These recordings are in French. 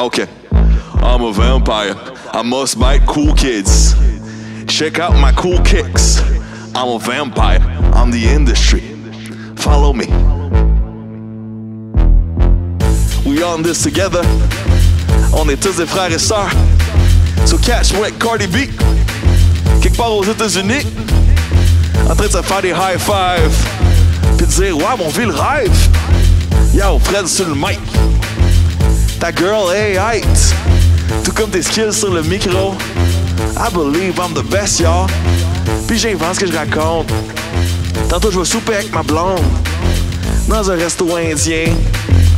Okay. I'm a vampire. I must bite cool kids. Check out my cool kicks. I'm a vampire. I'm the industry. Follow me. We on this together. On est tous des frères et sœurs. So catch with Cardi B. Quelque part aux États-Unis. En train de faire des high five. Puis de dire, ouais, mon vit le rêve. Yo, Fred sur le mic. Ta girl est height. Tout comme tes skills sur le micro. I believe I'm the best, y'all. Puis j'invente ce que je raconte. Tantôt, je vais souper avec ma blonde. Dans un resto indien.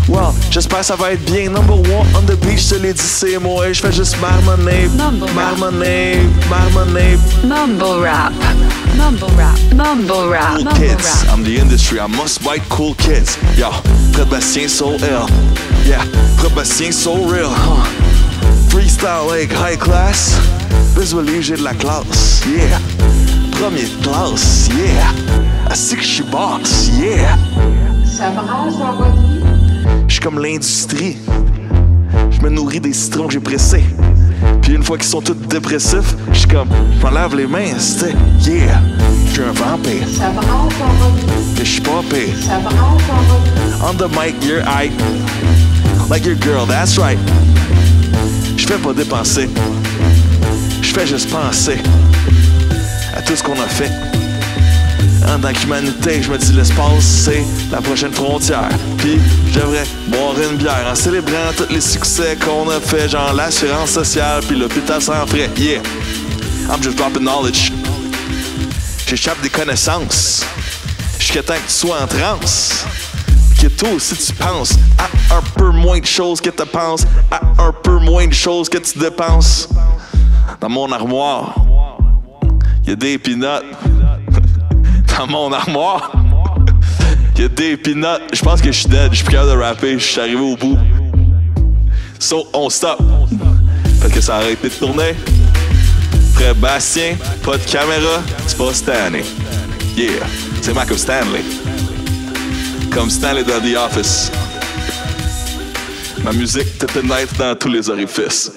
Well, j'espère que ça va être bien. Number one on the beach, je l'ai dit, c'est moi. Je fais juste marmonner, marmonner, marmonner. Mumble rap. Mumble rap. Mumble rap. Cool Mumble kids, rap. I'm the industry. I must bite cool kids. Yo, Fred Bastien so ill. Yeah, Fred Bastien so real. Huh? Freestyle like high class. Visually, j'ai de la classe. Yeah. Premier classe. Yeah. Assis que je suis boss. Yeah. Ça brasse dans votre vie? Je suis comme l'industrie. Je me nourris des citrons que j'ai pressés. Puis une fois qu'ils sont tous dépressifs, je suis comme, je lave les mains, c'était, yeah. Je suis un vampire, Ça brasse dans votre vie? je suis pas pire. Ça brasse dans votre vie? On the mic, you're aight. Like your girl, that's right. Je fais pas dépenser. Je fais juste penser à tout ce qu'on a fait. En tant qu'humanité, je me dis l'espace, c'est la prochaine frontière. Puis, je devrais boire une bière en célébrant tous les succès qu'on a fait, genre l'assurance sociale, puis l'hôpital sans frais. Yeah, I'm just dropping knowledge. J'échappe des connaissances. Jusqu'à temps que tu sois en transe que toi aussi tu penses à un peu moins de choses que tu penses, à un peu moins de choses que tu dépenses. Dans mon armoire, il y a des peanuts. Dans mon armoire, il y a des peanuts. Je pense que je suis dead, je suis plus capable de rapper, je suis arrivé au bout. So, on stop. Parce que ça a arrêté de tourner. Frère Bastien, pas de caméra, c'est pas Stanley. Yeah, c'est comme Stanley comme Stanley dans The Office. Ma musique te pénètre dans tous les orifices.